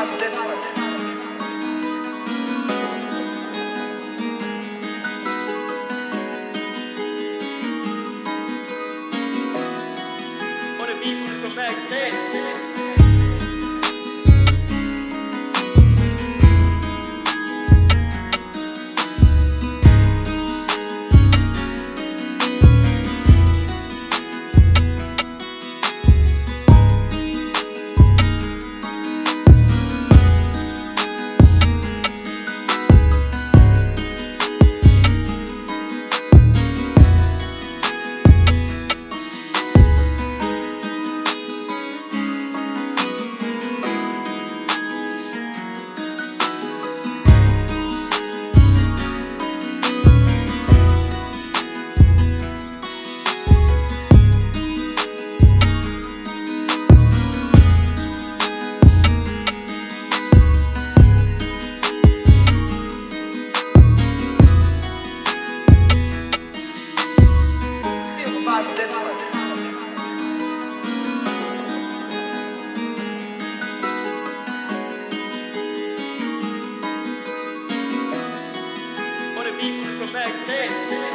about this one. On beat from Max beat from Day.